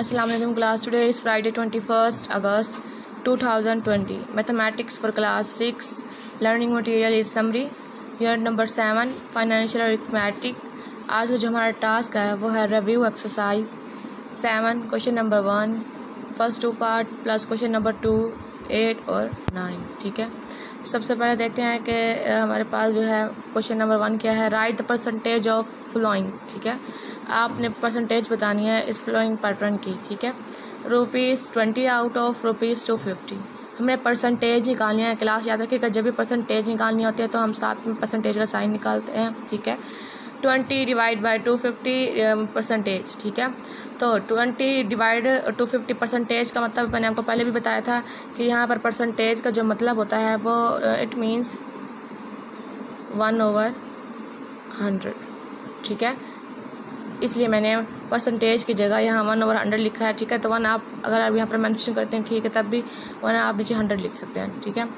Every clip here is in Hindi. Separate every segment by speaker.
Speaker 1: Assalamualaikum class. Today is Friday 21st August 2020. Mathematics for class 6. Learning material is summary. Unit number 7 Financial Arithmetic. आज जो हमारा टास्क है, वो है review exercise seven question number one first two part plus question number two eight और नाइन ठीक है सबसे पहले देखते हैं कि हमारे पास जो है क्वेश्चन नंबर वन क्या है right the percentage of following ठीक है आपने परसेंटेज बतानी है इस फ्लोइंग पैटर्न की, ठीक है? Rupees twenty out of rupees two fifty हमें परसेंटेज निकालनी है क्लास याद रखिएगा, जब भी परसेंटेज निकालनी होती है तो हम साथ में परसेंटेज का साइन निकालते हैं, ठीक है? Twenty divide by two fifty percentage ठीक है? तो twenty divide two fifty percentage का मतलब मैंने आपको पहले भी बताया था कि यहाँ पर परसेंटेज का जो मतलब होता है वो it means one over hundred ठीक है? इसलिए मैंने परसेंटेज की जगह यहाँ वन ओवर हंड्रेड लिखा है, ठीक है? तो वन आप अगर आप यहाँ पर मैंशन करते हैं, ठीक है, तब भी वन आप नीचे हंड्रेड लिख सकते हैं, ठीक है?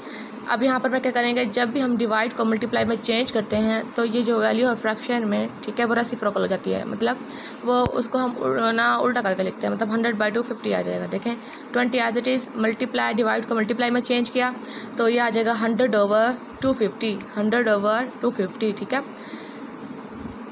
Speaker 1: अब यहाँ पर मैं क्या करेंगे, जब भी हम डिवाइड को मल्टीप्लाई में चेंज करते हैं तो ये जो वैल्यू है फ्रैक्शन में, ठीक है, वो रेसिप्रोकल हो जाती है। मतलब वो उसको हम ना उल्टा करके लिखते हैं मतलब हंड्रेड बाई टू फिफ्टी आ जाएगा, देखें। Twenty as it is multiply divide को मल्टीप्लाई में चेंज किया तो ये आ जाएगा hundred over two fifty hundred over two fifty ठीक है?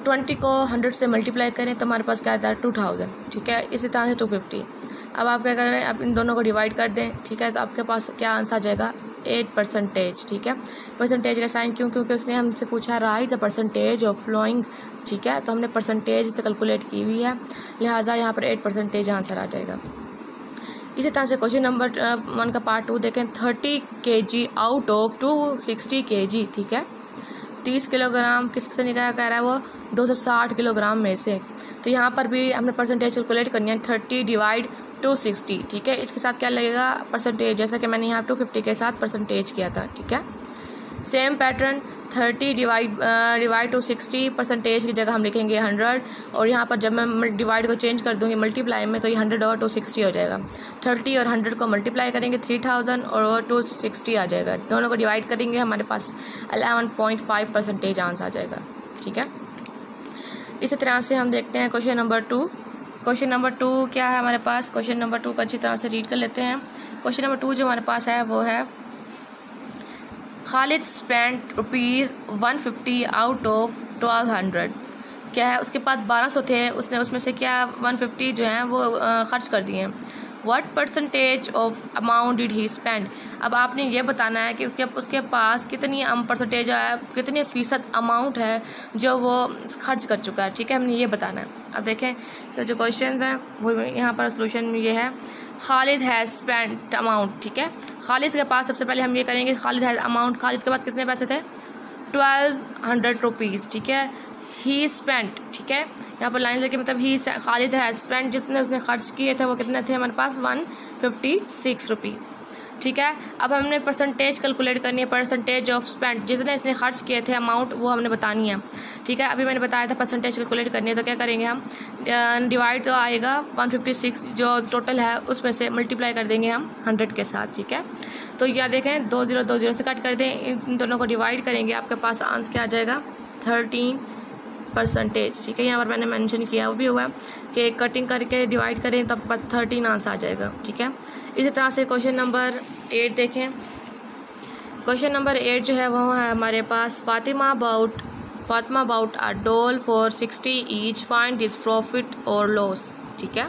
Speaker 1: ट्वेंटी को हंड्रेड से मल्टीप्लाई करें तो हमारे पास क्या आता है? टू थाउज़ेंड ठीक है? इसी तरह से टू फिफ्टी अब आप क्या करें? आप इन दोनों को डिवाइड कर दें, ठीक है? तो आपके पास क्या आंसर आ जाएगा? एट परसेंटेज ठीक है? परसेंटेज का साइन क्यों? क्योंकि उसने हमसे पूछा right the percentage of following ठीक है? तो हमने परसेंटेज से कैलकुलेट की हुई है। लिहाजा यहाँ पर एट परसेंटेज आंसर आ जाएगा। इसी तरह से क्वेश्चन नंबर वन का पार्ट टू देखें। Thirty K G out of two sixty K G ठीक है? तीस किलोग्राम किस से निकाला कह रहा है वो? दो सौ साठ किलोग्राम में से। तो यहाँ पर भी हमने परसेंटेज कैलकुलेट करनी है थर्टी डिवाइड टू सिक्सटी ठीक है? इसके साथ क्या लगेगा परसेंटेज जैसा कि मैंने यहाँ टू फिफ्टी के साथ परसेंटेज किया था, ठीक है? Same pattern thirty divide divide two sixty percentage की जगह हम लिखेंगे हंड्रेड। और यहाँ पर जब मैं डिवाइड को चेंज कर दूँगी मल्टीप्लाई में तो ये हंड्रेड और टू सिक्सटी हो जाएगा। थर्टी और हंड्रेड को मल्टीप्लाई करेंगे थ्री थाउज़ेंड और टू सिक्सटी आ जाएगा। दोनों को डिवाइड करेंगे, हमारे पास eleven point five percentage answer आ जाएगा। ठीक है? इसी तरह से हम देखते हैं question number two. Question number two क्या है हमारे पास? क्वेश्चन नंबर टू को अच्छी तरह से रीड कर लेते हैं। क्वेश्चन नंबर टू जो हमारे पास है, वो है Khalid spent rupees one fifty out of twelve hundred क्या है? उसके पास बारह सौ थे। उसने उसमें से क्या वन फिफ्टी जो है वो खर्च कर दिए what percentage of amount did he spend अब आपने ये बताना है कि उसके उसके पास कितनी परसेंटेज है, कितने फ़ीसद अमाउंट है जो वो खर्च कर चुका है। ठीक है? हमने ये बताना है। अब देखें तो जो क्वेश्चन हैं, वो यहाँ पर सोल्यूशन ये है। खालिद हैज़ स्पेंट अमाउंट, ठीक है? खालिद के पास सबसे पहले हम ये करेंगे खालिद हैज़ अमाउंट, खालिद के पास कितने पैसे थे? ट्वेल्व हंड्रेड रुपीज़, ठीक है? ही स्पेंट ठीक है? यहाँ पर लाइन लगे मतलब ही खालिद हैज़ स्पेंट जितने उसने खर्च किए थे, वो कितने थे हमारे पास? One fifty six rupees. ठीक है? अब हमने परसेंटेज कैलकुलेट करनी है परसेंटेज ऑफ़ स्पेंड जितने इसने खर्च किए थे अमाउंट वो हमने बतानी है। ठीक है? अभी मैंने बताया था परसेंटेज कैलकुलेट करनी है तो क्या करेंगे हम? डिवाइड तो आएगा वन फिफ्टी सिक्स जो टोटल है, उसमें से मल्टीप्लाई कर देंगे हम हंड्रेड के साथ, ठीक है? तो यह देखें, दो ज़ीरो दो ज़ीरो से कट कर दें, इन दोनों को डिवाइड करेंगे, आपके पास आंसर क्या आ जाएगा? थर्टीन परसेंटेज ठीक है? यहाँ पर मैंने मेंशन किया, वो भी हुआ कि कटिंग करके डिवाइड करें, तब थर्टीन आंसर आ जाएगा, ठीक है? इसी तरह से क्वेश्चन नंबर एट देखें। क्वेश्चन नंबर एट जो है, वो है हमारे पास, Fatima about Fatima about a doll for sixty each find is profit और लॉस ठीक है?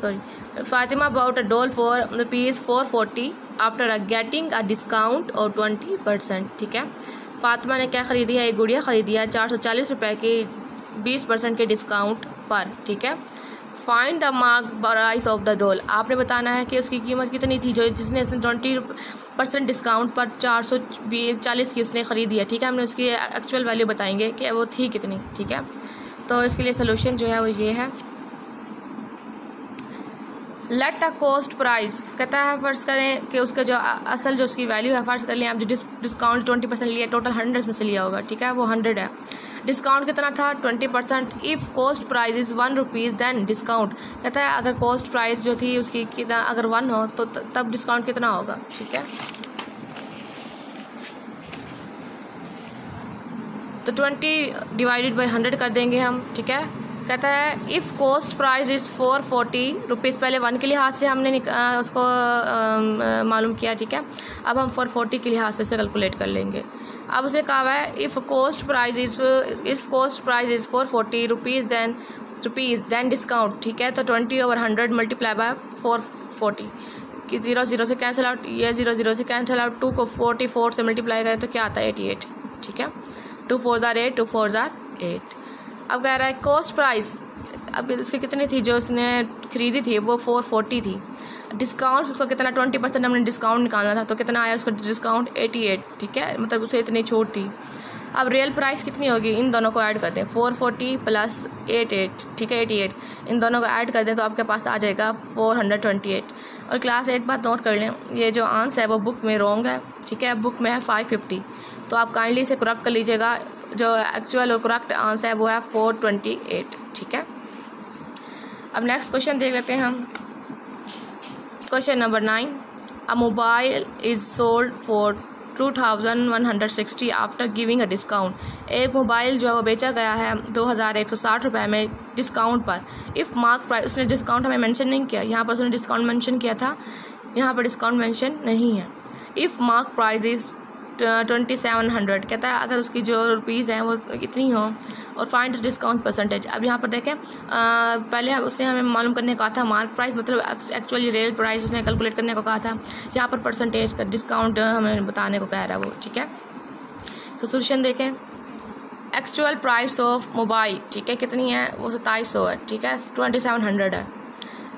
Speaker 1: Sorry Fatima about a doll for rupees four forty after a getting a discount और ट्वेंटी परसेंट ठीक है? फातिमा ने क्या ख़रीदी है? एक गुड़िया ख़रीदी है, चार सौ चालीस रुपये की बीस परसेंट के डिस्काउंट पर, ठीक है? Find the mark price of the doll आपने बताना है कि उसकी कीमत कितनी थी, जो जिसने ट्वेंटी परसेंट डिस्काउंट पर चार सौ चालीस की उसने ख़रीदी है, ठीक है? हमने उसकी एक्चुअल वैल्यू बताएँगे कि वो थी कितनी, ठीक है? तो इसके लिए सोल्यूशन जो है वो ये है। लेट अ कोस्ट प्राइस कहता है, फ़र्ज़ करें कि उसका जो असल जो उसकी वैल्यू है, फ़र्ज़ कर लें, आप जो डिस्काउंट ट्वेंटी परसेंट लिया टोटल हंड्रेड में से लिया होगा, ठीक है? वो हंड्रेड है। डिस्काउंट कितना था? Twenty percent. If cost price is one rupees then discount कहता है अगर कॉस्ट प्राइस जो थी उसकी कितना अगर वन हो तो तब डिस्काउंट कितना होगा? ठीक है? तो ट्वेंटी डिवाइडेड बाई हंड्रेड कर देंगे हम ठीक है? कहता है if cost price is four forty rupees पहले वन के लिहाज से हमने आ, उसको मालूम किया ठीक है? अब हम फोर फोर्टी के लिहाज से कैलकुलेट कर लेंगे। अब उसने कहा हुआ है if cost price is if cost prize is four forty rupees then rupees then discount ठीक है? तो twenty over hundred multiply by four forty कि ज़ीरो ज़ीरो से कैंसिल आउट ये ज़ीरो ज़ीरो से कैंसिल आउट टू को फोर्टी फोर से मल्टीप्लाई करें तो क्या आता है? एटी एट ठीक है? Two four are eight two four are eight अब कह रहा है कॉस्ट प्राइस अब उसकी कितनी थी जो उसने खरीदी थी? वो फोर फोर्टी थी। डिस्काउंट उसका कितना ट्वेंटी परसेंट हमने डिस्काउंट निकालना था तो कितना आया उसका डिस्काउंट एटी एट, ठीक है? मतलब उसे इतनी छूट थी। अब रियल प्राइस कितनी होगी? इन दोनों को ऐड कर दें four forty plus eight eight ठीक है? एटी एट इन दोनों को ऐड कर दें तो आपके पास आ जाएगा फोर हंड्रेड ट्वेंटी एट और क्लास एक बात नोट कर लें, ये जो आंसर है वो बुक में रॉन्ग है, ठीक है? बुक में है फाइव फिफ्टी तो आप काइंडली इसे करेक्ट कर लीजिएगा। जो एक्चुअल और करेक्ट आंसर है वो है फोर ट्वेंटी एट ठीक है? अब नेक्स्ट क्वेश्चन देख लेते हैं हम। Question number nine. A mobile is sold for two thousand one hundred sixty after giving a discount एक मोबाइल जो है वो बेचा गया है दो हज़ार एक सौ साठ रुपये में डिस्काउंट पर। इफ़ मार्क प्राइस उसने डिस्काउंट हमें मेंशन नहीं किया। यहाँ पर उसने डिस्काउंट मेंशन किया था। यहाँ पर डिस्काउंट मेंशन नहीं है। If mark prize is twenty seven hundred कहता है अगर उसकी जो रुपीज़ हैं वो इतनी हो और फाइंड डिस्काउंट परसेंटेज। अब यहाँ पर देखें आ, पहले उसने हमें मालूम करने कहा था मार्क प्राइस मतलब एक्चुअली रियल प्राइस उसने कैलकुलेट करने को कहा था। यहाँ पर परसेंटेज का डिस्काउंट हमें बताने को कह रहा है वो ठीक है? तो सोल्यूशन देखें एक्चुअल प्राइस ऑफ़ मोबाइल ठीक है कितनी है? वो सत्ताईस सौ है ठीक है? ट्वेंटी सेवन हंड्रेड है।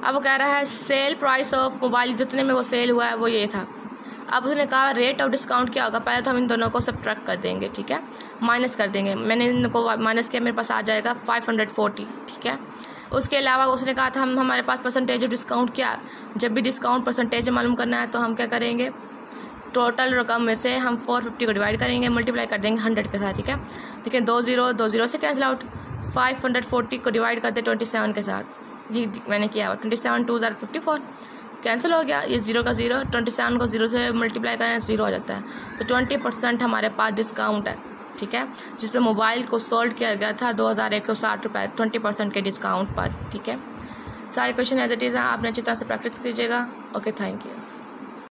Speaker 1: अब वो कह रहा है सेल प्राइस ऑफ़ मोबाइल जितने में वो सेल हुआ है वो ये था। अब उसने कहा रेट ऑफ़ डिस्काउंट क्या होगा? पहले तो हम इन दोनों को सब कर देंगे, ठीक है? माइनस कर देंगे। मैंने इनको माइनस किया, मेरे पास आ जाएगा फाइव हंड्रेड फोर्टी ठीक है? उसके अलावा उसने कहा था, हम, हमारे पास परसेंटेज ऑफ़ डिस्काउंट क्या जब भी डिस्काउंट परसेंटेज मालूम करना है तो हम क्या करेंगे? टोटल रकम में से हम फोर फिफ्टी को डिवाइड करेंगे मल्टीप्लाई कर देंगे हंड्रेड के साथ, ठीक है? देखिए दो ज़ीरो दो ज़ीरो से cancel out five hundred forty को डिवाइड करते ट्वेंटी सेवन के साथ। ये मैंने किया twenty seven to tsar fifty four cancel हो गया, ये ज़ीरो का ज़ीरो ट्वेंटी सेवन को ज़ीरो से मल्टीप्लाई करें, ज़ीरो हो जाता है। तो ट्वेंटी परसेंट हमारे पास डिस्काउंट है, ठीक है? जिस पर मोबाइल को सोल्ड किया गया था दो हज़ार एक सौ साठ रुपये ट्वेंटी परसेंट के डिस्काउंट पर, ठीक है? सारे क्वेश्चन एज इट इज़ हैं आपने अच्छी तरह से प्रैक्टिस कीजिएगा। Okay thank you